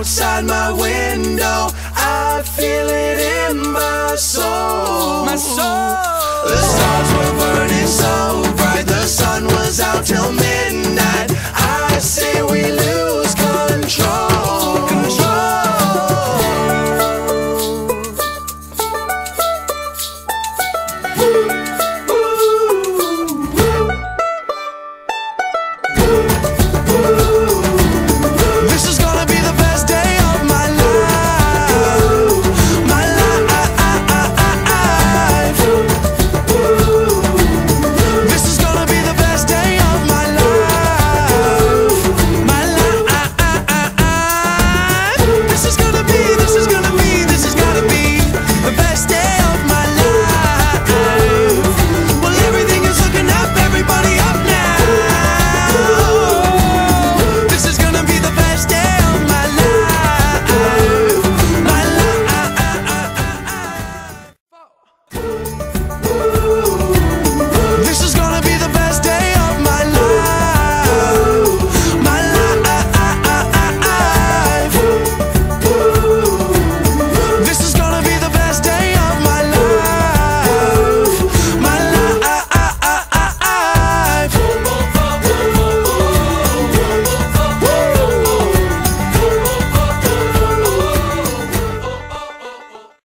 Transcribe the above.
outside my window. I feel it in my soul. My soul. The stars were burning so bright. The sun was out till midnight.